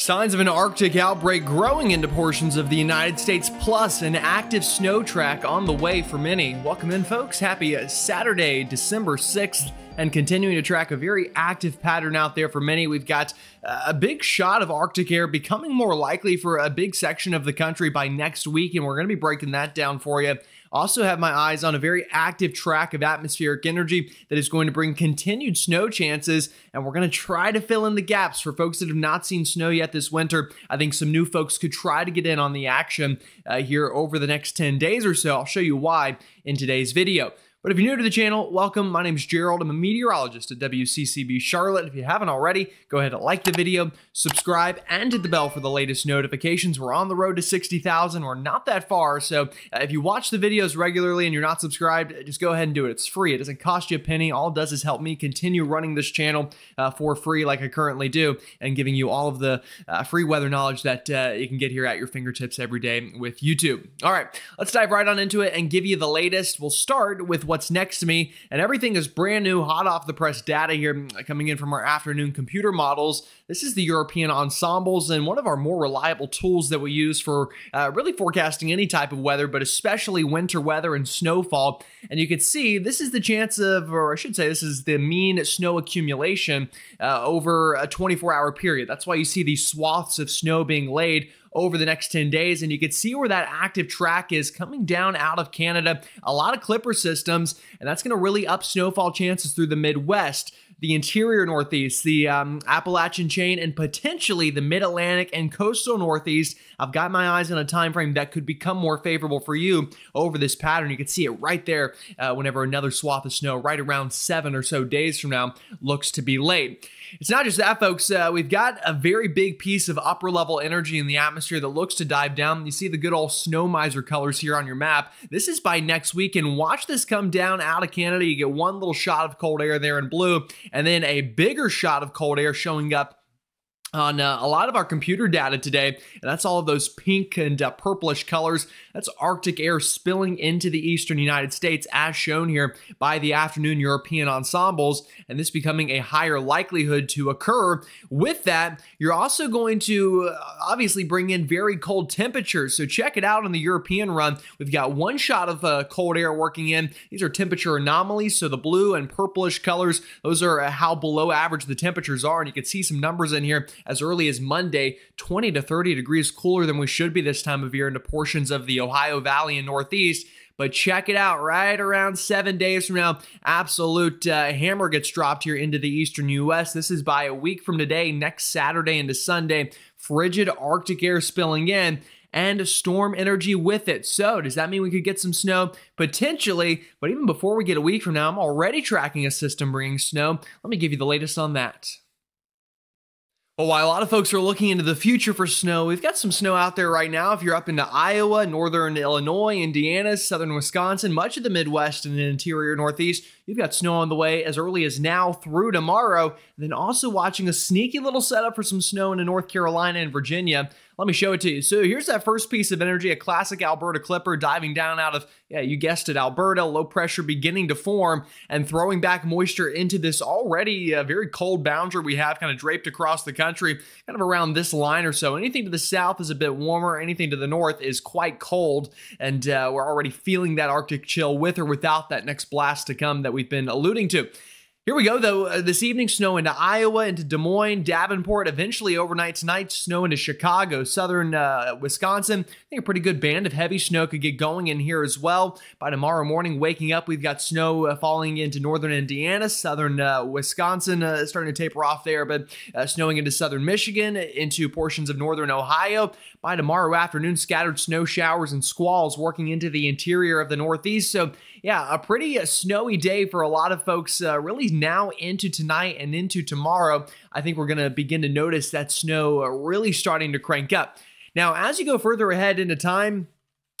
Signs of an Arctic outbreak growing into portions of the United States, plus an active snow track on the way for many. Welcome in, folks. Happy Saturday, December 6th and continuing to track a very active pattern out there for many. We've got a big shot of Arctic air becoming more likely for a big section of the country by next week, and we're going to be breaking that down for you. Also, have my eyes on a very active track of atmospheric energy that is going to bring continued snow chances, and we're going to try to fill in the gaps for folks that have not seen snow yet this winter. I think some new folks could try to get in on the action uh, here over the next 10 days or so. I'll show you why in today's video. But if you're new to the channel, welcome. My name is Gerald. I'm a meteorologist at WCCB Charlotte. If you haven't already, go ahead and like the video, subscribe, and hit the bell for the latest notifications. We're on the road to 60,000. We're not that far. So uh, if you watch the videos regularly and you're not subscribed, just go ahead and do it. It's free. It doesn't cost you a penny. All it does is help me continue running this channel uh, for free like I currently do and giving you all of the uh, free weather knowledge that uh, you can get here at your fingertips every day with YouTube. All right, let's dive right on into it and give you the latest. We'll start with what's next to me, and everything is brand new, hot off the press data here coming in from our afternoon computer models. This is the European Ensembles and one of our more reliable tools that we use for uh, really forecasting any type of weather, but especially winter weather and snowfall. And you can see this is the chance of, or I should say, this is the mean snow accumulation uh, over a 24 hour period. That's why you see these swaths of snow being laid over the next 10 days. And you can see where that active track is coming down out of Canada. A lot of clipper systems, and that's going to really up snowfall chances through the Midwest the interior Northeast, the um, Appalachian chain, and potentially the Mid Atlantic and coastal Northeast. I've got my eyes on a time frame that could become more favorable for you over this pattern. You can see it right there uh, whenever another swath of snow, right around seven or so days from now, looks to be late. It's not just that, folks. Uh, we've got a very big piece of upper level energy in the atmosphere that looks to dive down. You see the good old snow miser colors here on your map. This is by next week, and watch this come down out of Canada. You get one little shot of cold air there in blue, and then a bigger shot of cold air showing up on uh, a lot of our computer data today, and that's all of those pink and uh, purplish colors. That's Arctic air spilling into the eastern United States, as shown here by the afternoon European ensembles, and this becoming a higher likelihood to occur. With that, you're also going to uh, obviously bring in very cold temperatures. So check it out on the European run. We've got one shot of uh, cold air working in. These are temperature anomalies, so the blue and purplish colors, those are uh, how below average the temperatures are, and you can see some numbers in here as early as Monday, 20 to 30 degrees cooler than we should be this time of year into portions of the Ohio Valley and Northeast. But check it out, right around seven days from now, absolute uh, hammer gets dropped here into the eastern U.S. This is by a week from today, next Saturday into Sunday. Frigid Arctic air spilling in and storm energy with it. So, does that mean we could get some snow? Potentially, but even before we get a week from now, I'm already tracking a system bringing snow. Let me give you the latest on that. Well, while a lot of folks are looking into the future for snow, we've got some snow out there right now. If you're up into Iowa, northern Illinois, Indiana, southern Wisconsin, much of the Midwest and the interior Northeast, you've got snow on the way as early as now through tomorrow. And then also watching a sneaky little setup for some snow into North Carolina and Virginia. Let me show it to you. So here's that first piece of energy, a classic Alberta Clipper diving down out of, yeah, you guessed it, Alberta, low pressure beginning to form and throwing back moisture into this already uh, very cold boundary we have kind of draped across the country, kind of around this line or so. Anything to the south is a bit warmer, anything to the north is quite cold, and uh, we're already feeling that Arctic chill with or without that next blast to come that we've been alluding to. Here we go, though. Uh, this evening, snow into Iowa, into Des Moines, Davenport, eventually overnight tonight, snow into Chicago, southern uh, Wisconsin. I think a pretty good band of heavy snow could get going in here as well. By tomorrow morning, waking up, we've got snow uh, falling into northern Indiana, southern uh, Wisconsin, starting to taper off there, but snowing into southern Michigan, into portions of northern Ohio. By tomorrow afternoon, scattered snow showers and squalls working into the interior of the Northeast. So, yeah, a pretty snowy day for a lot of folks, really now into tonight and into tomorrow. I think we're going to begin to notice that snow uh, really starting to crank up. Now, as you go further ahead into time,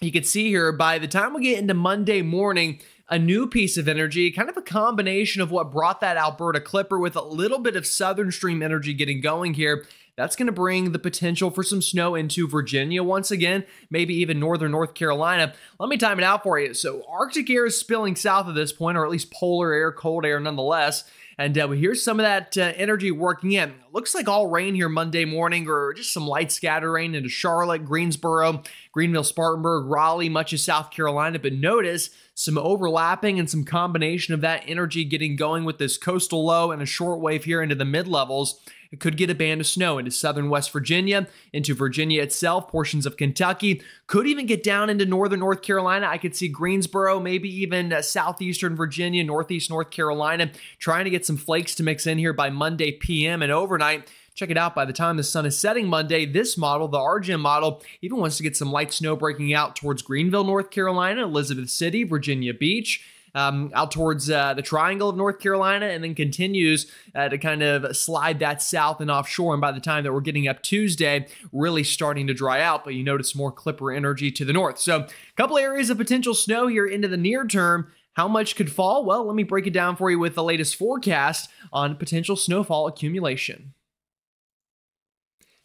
you can see here by the time we get into Monday morning, a new piece of energy, kind of a combination of what brought that Alberta Clipper with a little bit of southern stream energy getting going here that's going to bring the potential for some snow into Virginia once again, maybe even northern North Carolina. Let me time it out for you. So, Arctic air is spilling south at this point, or at least polar air, cold air nonetheless. And uh, here's some of that uh, energy working in. Looks like all rain here Monday morning, or just some light scatter rain into Charlotte, Greensboro, Greenville, Spartanburg, Raleigh, much of South Carolina. But notice some overlapping and some combination of that energy getting going with this coastal low and a short wave here into the mid levels. It could get a band of snow into southern West Virginia, into Virginia itself, portions of Kentucky. Could even get down into northern North Carolina. I could see Greensboro, maybe even uh, southeastern Virginia, northeast North Carolina, trying to get some flakes to mix in here by Monday PM and overnight. Check it out. By the time the sun is setting Monday, this model, the RGEM model, even wants to get some light snow breaking out towards Greenville, North Carolina, Elizabeth City, Virginia Beach um, out towards uh, the triangle of North Carolina and then continues uh, to kind of slide that south and offshore. And by the time that we're getting up Tuesday, really starting to dry out, but you notice more clipper energy to the north. So, a couple areas of potential snow here into the near term. How much could fall? Well, let me break it down for you with the latest forecast on potential snowfall accumulation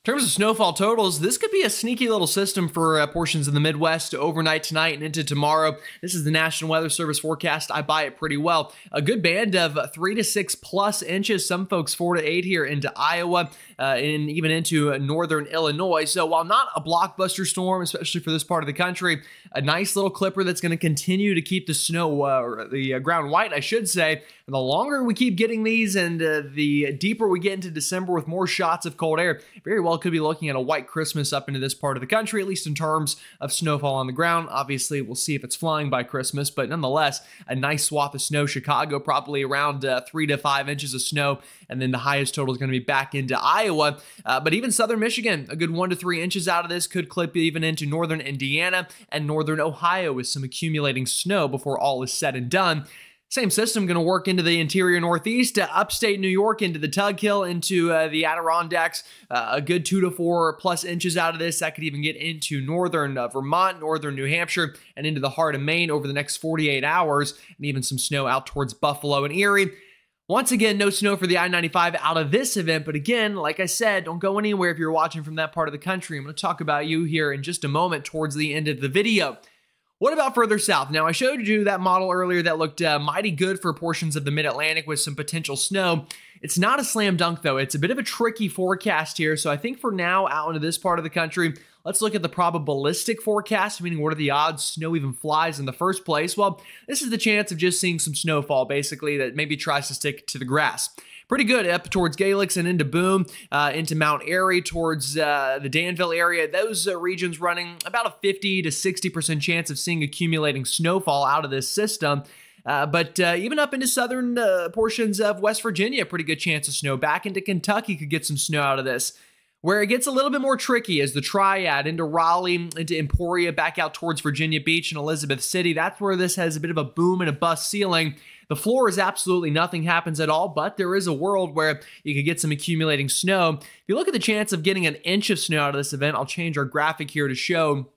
terms of snowfall totals, this could be a sneaky little system for uh, portions of the Midwest overnight tonight and into tomorrow. This is the National Weather Service forecast. I buy it pretty well. A good band of three to six plus inches. Some folks four to eight here into Iowa uh, and even into northern Illinois. So while not a blockbuster storm, especially for this part of the country, a nice little clipper that's going to continue to keep the snow uh, or the uh, ground white, I should say. And the longer we keep getting these and uh, the deeper we get into December with more shots of cold air, very well could be looking at a white Christmas up into this part of the country, at least in terms of snowfall on the ground. Obviously, we'll see if it's flying by Christmas, but nonetheless, a nice swath of snow. Chicago, probably around uh, three to five inches of snow, and then the highest total is going to be back into Iowa. Uh, but even southern Michigan, a good one to three inches out of this could clip even into northern Indiana and northern Ohio with some accumulating snow before all is said and done. Same system going to work into the interior Northeast, uh, upstate New York, into the Tug Hill, into uh, the Adirondacks. Uh, a good two to four plus inches out of this. That could even get into northern uh, Vermont, northern New Hampshire, and into the heart of Maine over the next 48 hours, and even some snow out towards Buffalo and Erie. Once again, no snow for the I 95 out of this event, but again, like I said, don't go anywhere if you're watching from that part of the country. I'm going to talk about you here in just a moment towards the end of the video. What about further south? Now, I showed you that model earlier that looked uh, mighty good for portions of the mid Atlantic with some potential snow. It's not a slam dunk, though. It's a bit of a tricky forecast here. So I think for now, out into this part of the country, let's look at the probabilistic forecast, meaning what are the odds snow even flies in the first place? Well, this is the chance of just seeing some snowfall, basically, that maybe tries to stick to the grass pretty good up towards Galax and into Boone, uh, into Mount Airy, towards uh, the Danville area. Those uh, regions running about a 50 to 60% chance of seeing accumulating snowfall out of this system. Uh, but uh, even up into southern uh, portions of West Virginia, pretty good chance of snow. Back into Kentucky could get some snow out of this. Where it gets a little bit more tricky is the triad into Raleigh, into Emporia, back out towards Virginia Beach and Elizabeth City. That's where this has a bit of a boom and a bust ceiling. The floor is absolutely nothing happens at all, but there is a world where you could get some accumulating snow. If you look at the chance of getting an inch of snow out of this event, I'll change our graphic here to show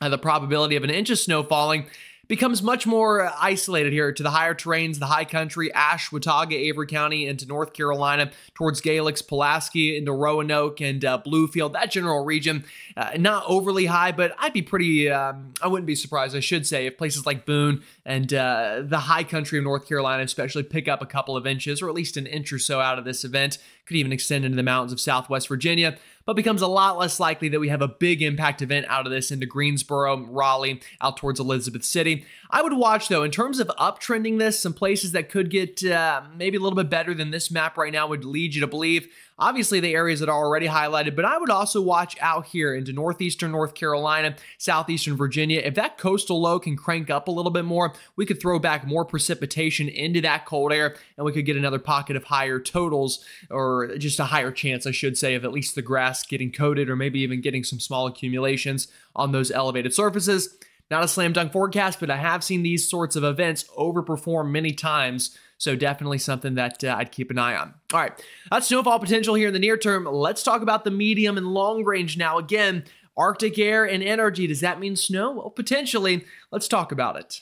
uh, the probability of an inch of snow falling becomes much more isolated here to the higher terrains, the high country, Ashe, Watauga, Avery County, into North Carolina, towards Galax, Pulaski, into Roanoke, and uh, Bluefield, that general region. Uh, not overly high, but I'd be pretty, um, I wouldn't be surprised, I should say, if places like Boone and uh, the high country of North Carolina, especially, pick up a couple of inches, or at least an inch or so out of this event. Could even extend into the mountains of southwest Virginia but becomes a lot less likely that we have a big impact event out of this into Greensboro, Raleigh, out towards Elizabeth City. I would watch though, in terms of uptrending this, some places that could get uh, maybe a little bit better than this map right now would lead you to believe Obviously, the areas that are already highlighted, but I would also watch out here into northeastern North Carolina, southeastern Virginia. If that coastal low can crank up a little bit more, we could throw back more precipitation into that cold air and we could get another pocket of higher totals or just a higher chance, I should say, of at least the grass getting coated or maybe even getting some small accumulations on those elevated surfaces. Not a slam dunk forecast, but I have seen these sorts of events overperform many times so definitely something that uh, I'd keep an eye on. All right, that's snowfall potential here in the near term. Let's talk about the medium and long range now. Again, Arctic air and energy. Does that mean snow? Well, potentially. Let's talk about it.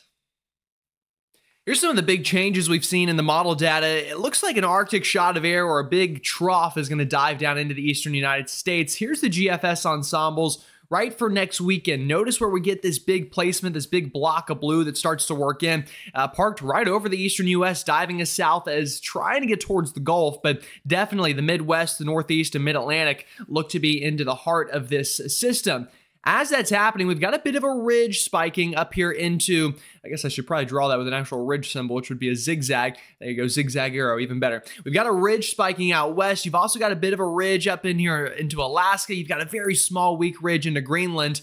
Here's some of the big changes we've seen in the model data. It looks like an Arctic shot of air or a big trough is going to dive down into the eastern United States. Here's the GFS ensembles right for next weekend. Notice where we get this big placement, this big block of blue that starts to work in, uh, parked right over the eastern U.S., diving as south as trying to get towards the Gulf, but definitely the Midwest, the Northeast, and Mid Atlantic look to be into the heart of this system. As that's happening, we've got a bit of a ridge spiking up here into, I guess I should probably draw that with an actual ridge symbol, which would be a zigzag. There you go, zigzag arrow, even better. We've got a ridge spiking out west. You've also got a bit of a ridge up in here into Alaska. You've got a very small, weak ridge into Greenland.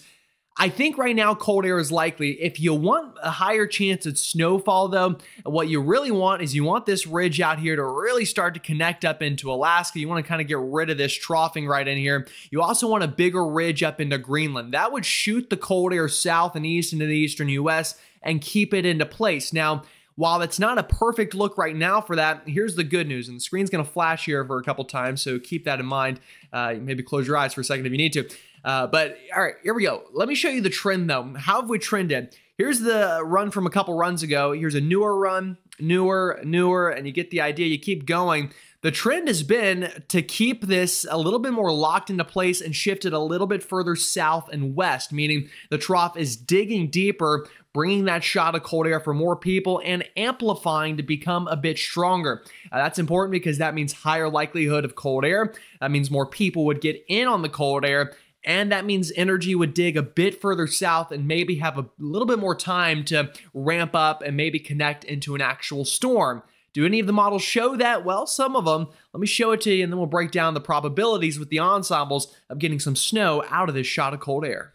I think right now cold air is likely. If you want a higher chance of snowfall, though, what you really want is you want this ridge out here to really start to connect up into Alaska. You want to kind of get rid of this troughing right in here. You also want a bigger ridge up into Greenland. That would shoot the cold air south and east into the eastern U.S. and keep it into place. Now, while it's not a perfect look right now for that, here's the good news. And the screen's going to flash here for a couple times, so keep that in mind. Uh, maybe close your eyes for a second if you need to. Uh, but all right, here we go. Let me show you the trend though. How have we trended? Here's the run from a couple runs ago. Here's a newer run, newer, newer, and you get the idea. You keep going. The trend has been to keep this a little bit more locked into place and shifted a little bit further south and west, meaning the trough is digging deeper, bringing that shot of cold air for more people and amplifying to become a bit stronger. Uh, that's important because that means higher likelihood of cold air. That means more people would get in on the cold air and that means energy would dig a bit further south and maybe have a little bit more time to ramp up and maybe connect into an actual storm. Do any of the models show that? Well, some of them. Let me show it to you and then we'll break down the probabilities with the ensembles of getting some snow out of this shot of cold air.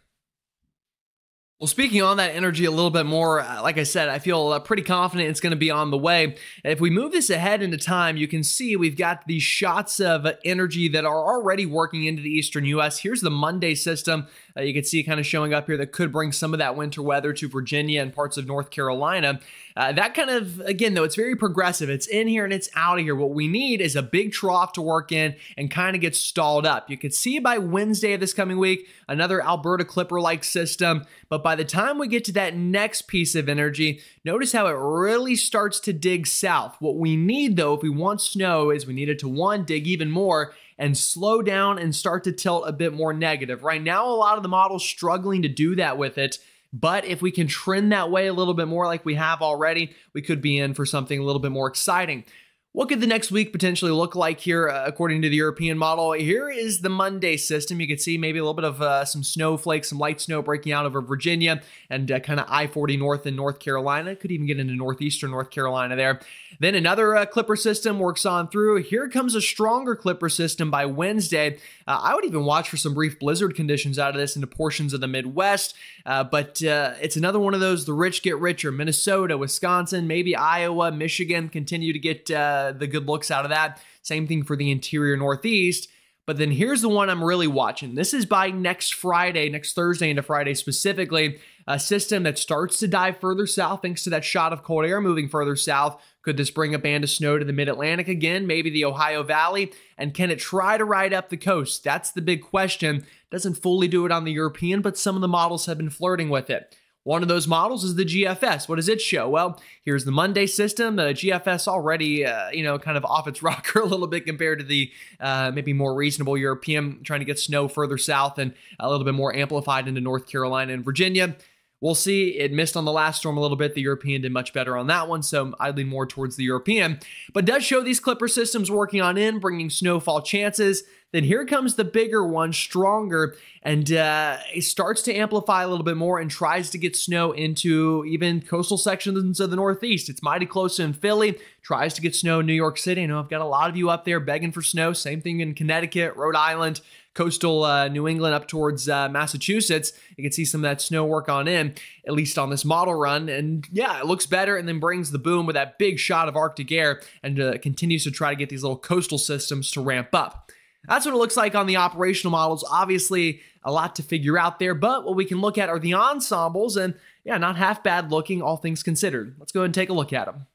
Well, speaking on that energy a little bit more, uh, like I said, I feel uh, pretty confident it's going to be on the way. If we move this ahead into time, you can see we've got these shots of energy that are already working into the eastern U.S. Here's the Monday system. Uh, you can see kind of showing up here that could bring some of that winter weather to Virginia and parts of North Carolina. Uh, that kind of, again, though, it's very progressive. It's in here and it's out of here. What we need is a big trough to work in and kind of get stalled up. You could see by Wednesday of this coming week, another Alberta Clipper like system. But by the time we get to that next piece of energy, notice how it really starts to dig south. What we need, though, if we want snow, is we need it to one, dig even more and slow down and start to tilt a bit more negative. Right now, a lot of the models struggling to do that with it. But if we can trend that way a little bit more like we have already, we could be in for something a little bit more exciting. What could the next week potentially look like here, uh, according to the European model? Here is the Monday system. You can see maybe a little bit of uh, some snowflakes, some light snow breaking out over Virginia and uh, kind of I 40 north in North Carolina. Could even get into northeastern North Carolina there. Then another uh, Clipper system works on through. Here comes a stronger Clipper system by Wednesday. Uh, I would even watch for some brief blizzard conditions out of this into portions of the Midwest. Uh, but it's another one of those the rich get richer. Minnesota, Wisconsin, maybe Iowa, Michigan continue to get the good looks out of that. Same thing for the interior Northeast. But then here's the one I'm really watching. This is by next Friday, next Thursday into Friday specifically. A system that starts to dive further south thanks to that shot of cold air moving further south. Could this bring a band of snow to the mid Atlantic again, maybe the Ohio Valley? And can it try to ride up the coast? That's the big question. Doesn't fully do it on the European, but some of the models have been flirting with it. One of those models is the GFS. What does it show? Well, here's the Monday system. The GFS already, uh, you know, kind of off its rocker a little bit compared to the uh, maybe more reasonable European trying to get snow further south and a little bit more amplified into North Carolina and Virginia. We'll see. It missed on the last storm a little bit. The European did much better on that one, so I lean more towards the European. But does show these Clipper systems working on in, bringing snowfall chances. Then here comes the bigger one, stronger, and uh, it starts to amplify a little bit more and tries to get snow into even coastal sections of the Northeast. It's mighty close in Philly, tries to get snow in New York City. I know I've got a lot of you up there begging for snow. Same thing in Connecticut, Rhode Island coastal uh, New England up towards uh, Massachusetts. You can see some of that snow work on in, at least on this model run. And yeah, it looks better and then brings the boom with that big shot of Arctic air and uh, continues to try to get these little coastal systems to ramp up. That's what it looks like on the operational models. Obviously, a lot to figure out there, but what we can look at are the ensembles, and yeah, not half bad looking, all things considered. Let's go ahead and take a look at them.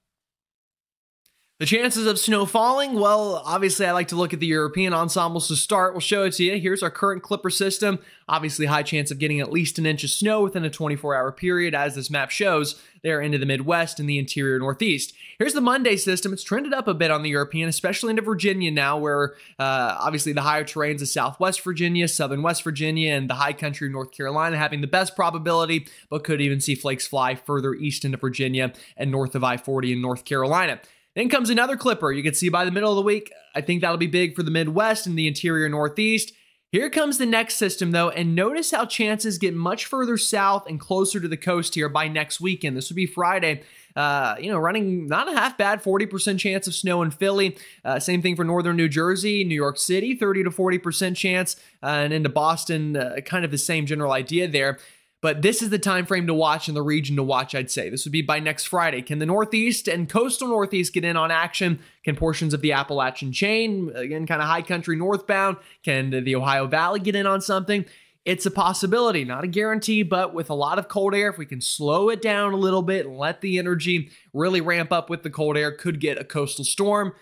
The chances of snow falling? Well, obviously, I like to look at the European ensembles to start. We'll show it to you. Here's our current Clipper system. Obviously, high chance of getting at least an inch of snow within a 24 hour period, as this map shows. They're into the Midwest and the interior Northeast. Here's the Monday system. It's trended up a bit on the European, especially into Virginia now, where uh, obviously the higher terrains of Southwest Virginia, Southern West Virginia, and the high country of North Carolina having the best probability, but could even see flakes fly further east into Virginia and north of I 40 in North Carolina. Then comes another clipper you can see by the middle of the week. I think that'll be big for the Midwest and the interior Northeast. Here comes the next system, though, and notice how chances get much further south and closer to the coast here by next weekend. This would be Friday. Uh, you know, running not a half bad 40% chance of snow in Philly. Uh, same thing for northern New Jersey, New York City, 30 to 40% chance, uh, and into Boston, uh, kind of the same general idea there. But this is the time frame to watch and the region to watch, I'd say. This would be by next Friday. Can the Northeast and coastal Northeast get in on action? Can portions of the Appalachian chain, again, kind of high country northbound, can the Ohio Valley get in on something? It's a possibility, not a guarantee, but with a lot of cold air, if we can slow it down a little bit and let the energy really ramp up with the cold air, could get a coastal storm.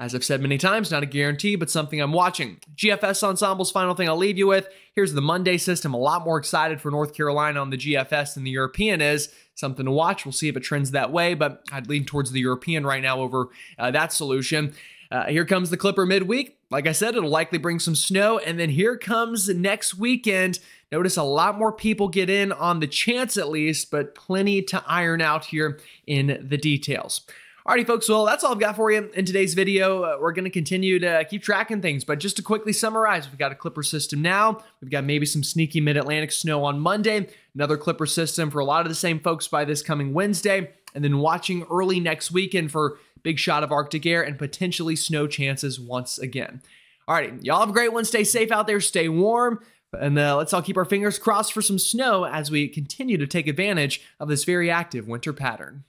As I've said many times, not a guarantee, but something I'm watching. GFS Ensemble's final thing I'll leave you with. Here's the Monday system. A lot more excited for North Carolina on the GFS than the European is. Something to watch. We'll see if it trends that way, but I'd lean towards the European right now over uh, that solution. Uh, here comes the Clipper midweek. Like I said, it'll likely bring some snow. And then here comes next weekend. Notice a lot more people get in on the chance at least, but plenty to iron out here in the details. Alrighty, folks. Well, that's all I've got for you in today's video. Uh, we're going to continue to keep tracking things, but just to quickly summarize, we've got a Clipper system now. We've got maybe some sneaky mid-Atlantic snow on Monday. Another Clipper system for a lot of the same folks by this coming Wednesday, and then watching early next weekend for big shot of Arctic air and potentially snow chances once again. Alrighty, y'all have a great one. Stay safe out there. Stay warm. And uh, let's all keep our fingers crossed for some snow as we continue to take advantage of this very active winter pattern.